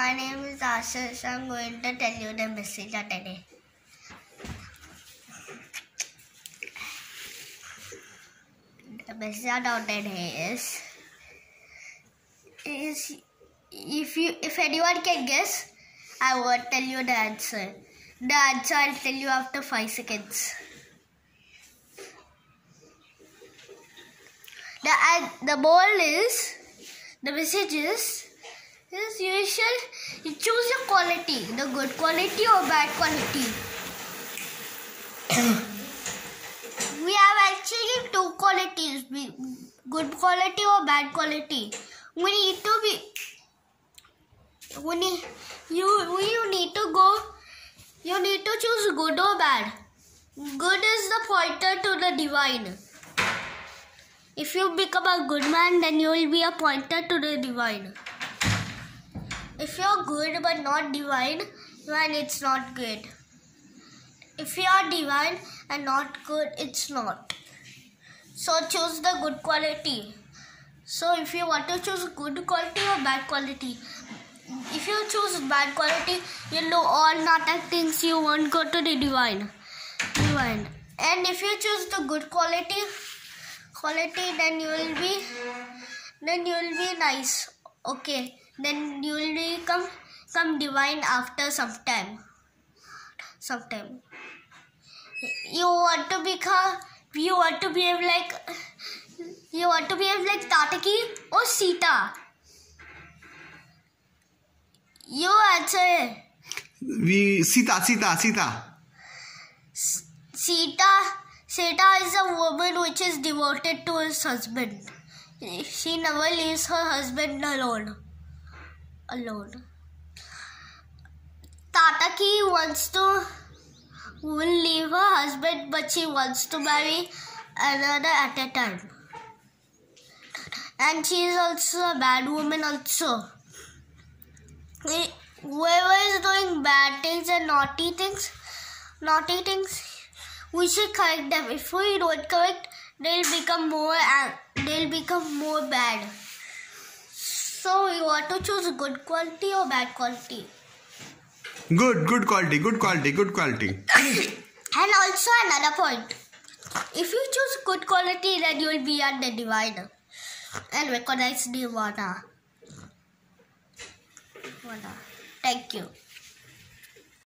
My name is Ashish. I'm going to tell you the message of the day. The message of the day is is if you if anyone can guess, I won't tell you the answer. The answer I'll tell you after five seconds. The the ball is the message is is you shall you choose your quality, the good quality or bad quality. we have actually two qualities, good quality or bad quality. We need to be we need you you need to go you need to choose good or bad. Good is the pointer to the divine. If you become a good man, then you will be a pointer to the divine. If you're good but not divine, then it's not good. If you are divine and not good, it's not. So choose the good quality. So if you want to choose good quality or bad quality, if you choose bad quality, you'll do all natak things you won't go to the divine. Divine. And if you choose the good quality, quality, then you will be, then you will be nice. Okay. Then you will become come divine after some time. Sometime. You want to become, you want to behave like, you want to behave like Tataki or Sita. You answer. We Sita, Sita, Sita. Sita, Sita is a woman which is devoted to his husband. She never leaves her husband alone. Alone. Tataki wants to will leave her husband, but she wants to marry another at a time. And she is also a bad woman also. Whoever is doing bad things and naughty things, naughty things, we should correct them. If we don't correct, they'll become more and they'll become more bad. So to choose good quality or bad quality. Good, good quality, good quality, good quality. And also another point. If you choose good quality, then you will be at the and recognize. Nirvana. Thank you.